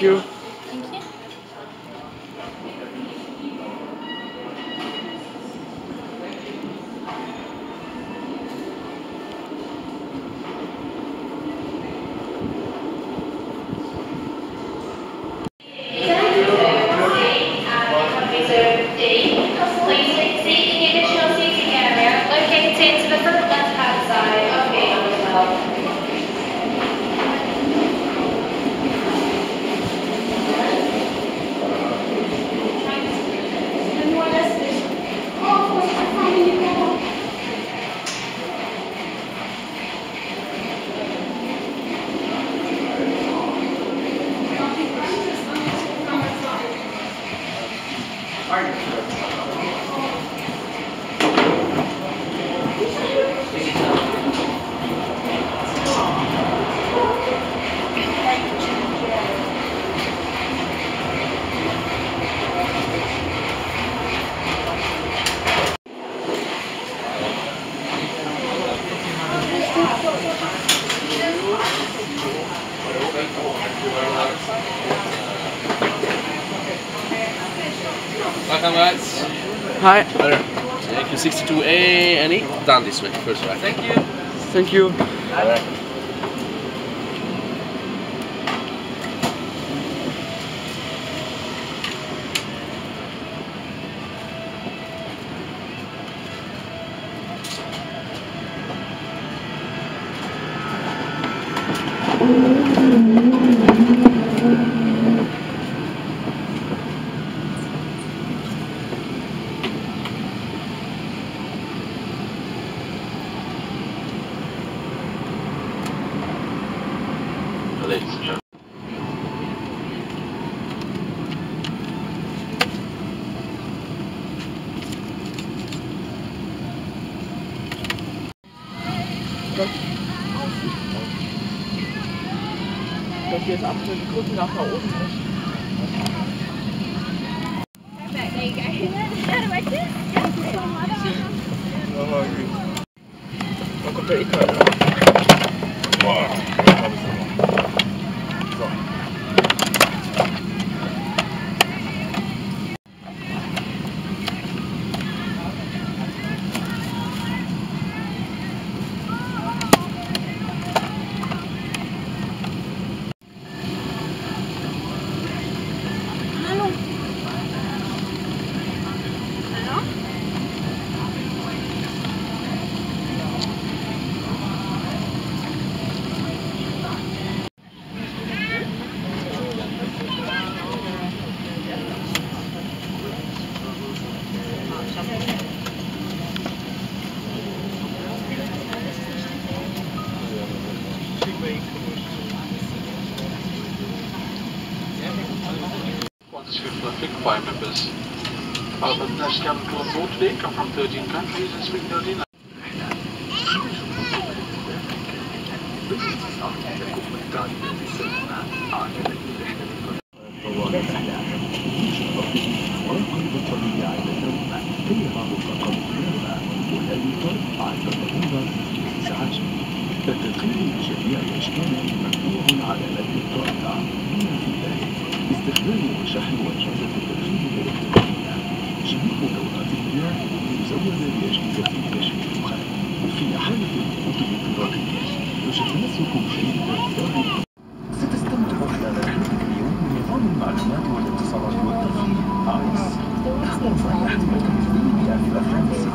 Thank you. Hi. Thank you, 62A and E. Down this way, first right. Thank you. Thank you. das, dass wir jetzt ab mit dem Rücken nach da. Oben müssen. Da kommt der Iker. today come from 13 countries and speak 13 languages. Francis.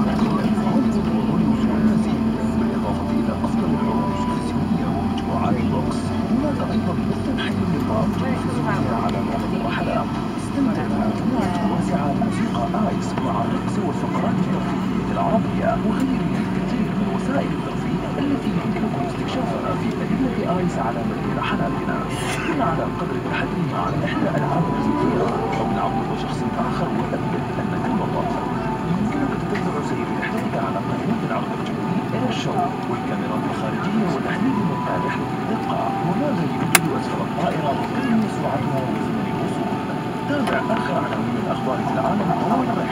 تابع أخر عناوين الأخبار في العالم. أول ما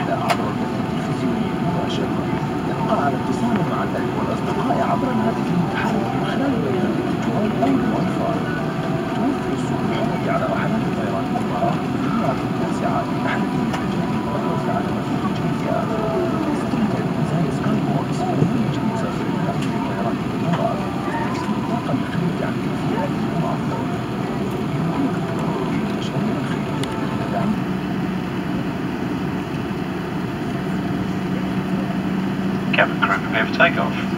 Cabin crew prepare for takeoff.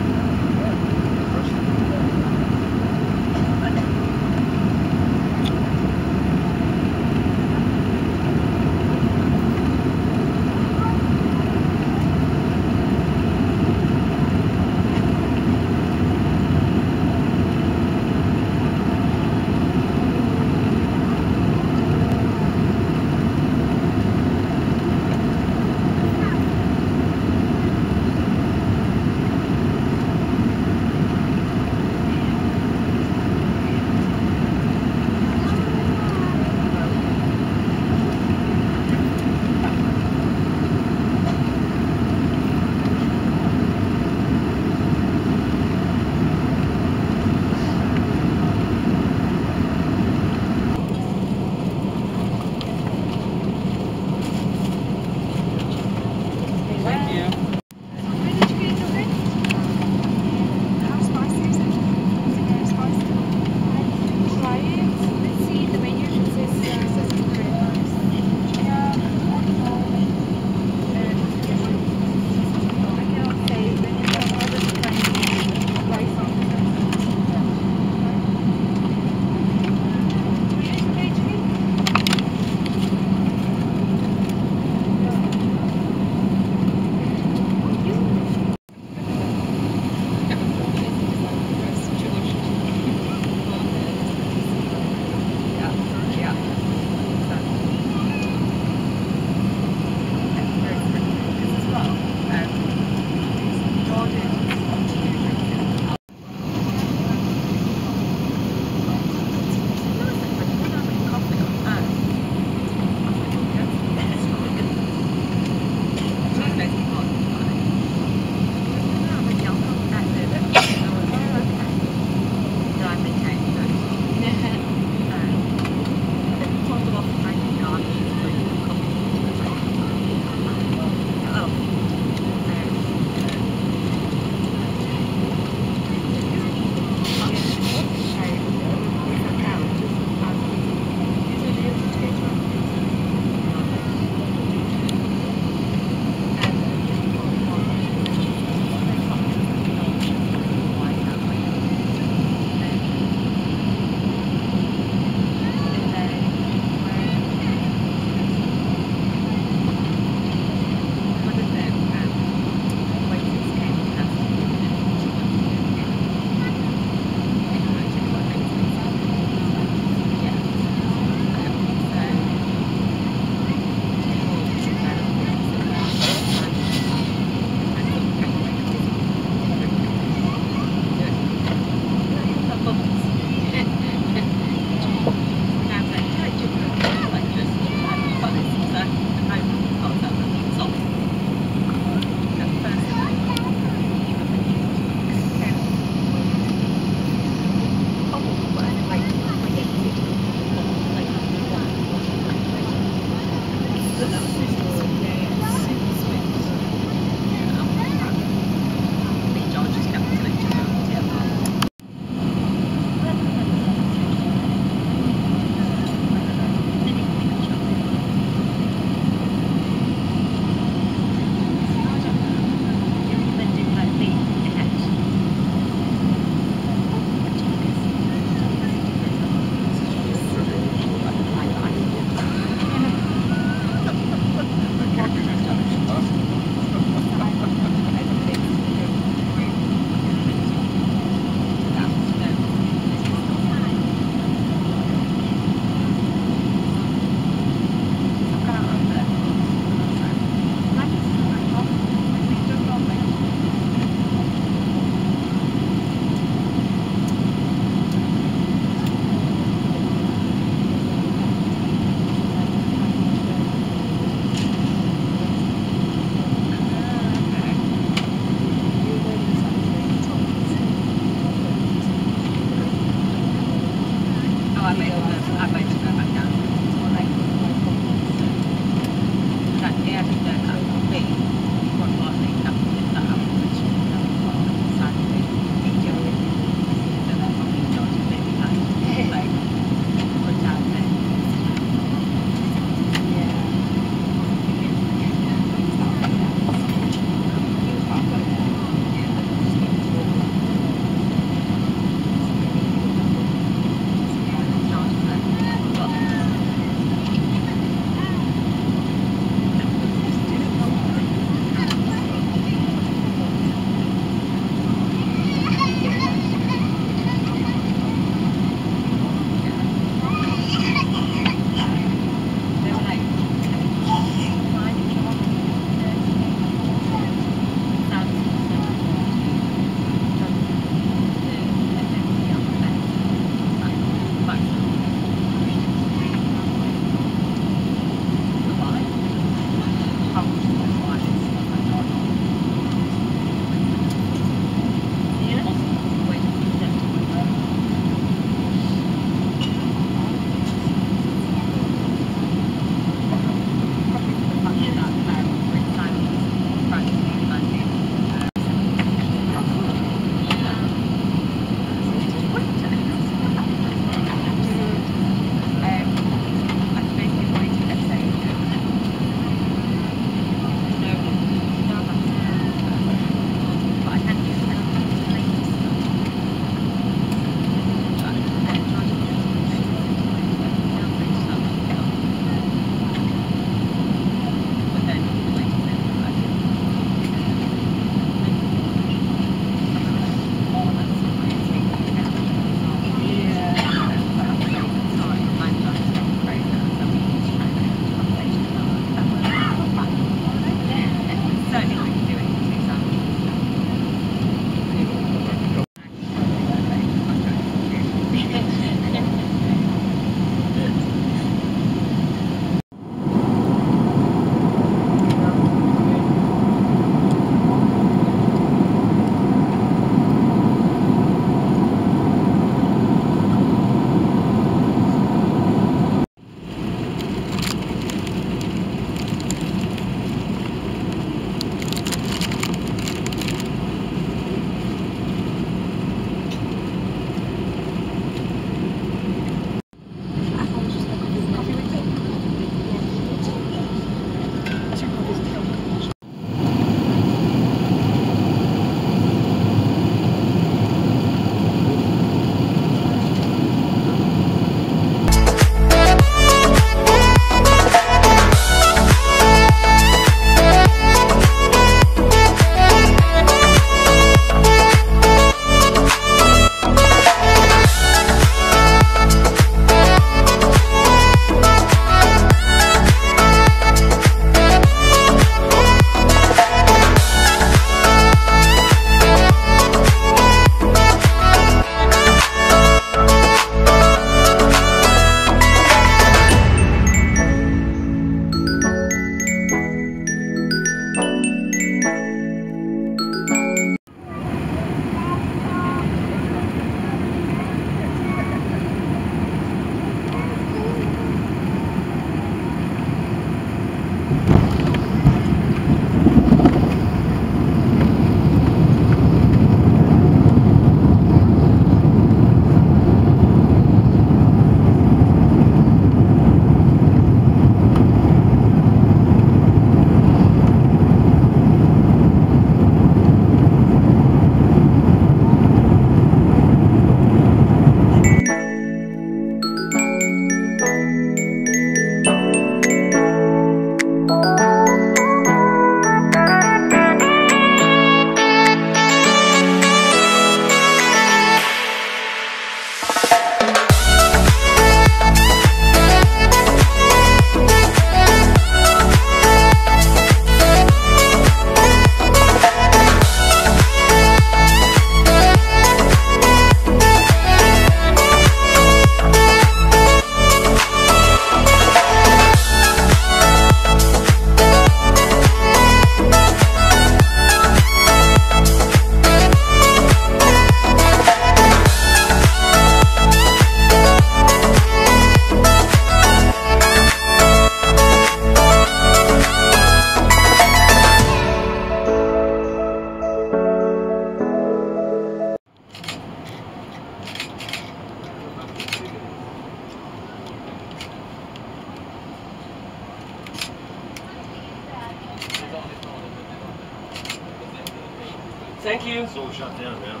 Thank you. It's all shut down now.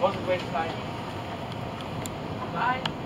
Was a great time. Bye.